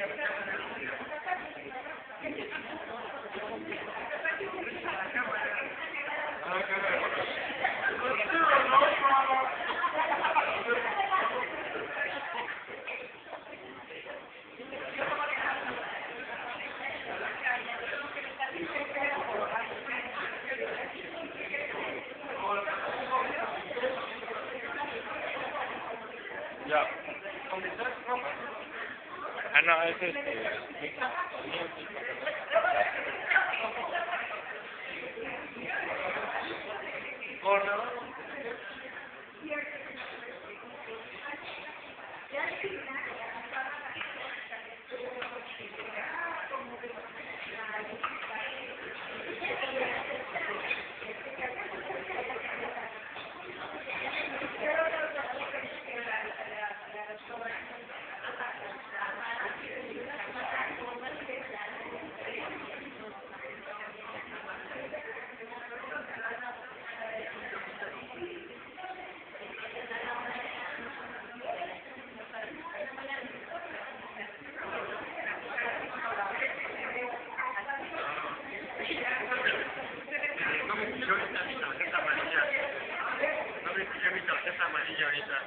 Ja. Ah, no, es este. amarillo ahorita.